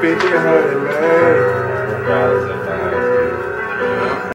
50 hurting man.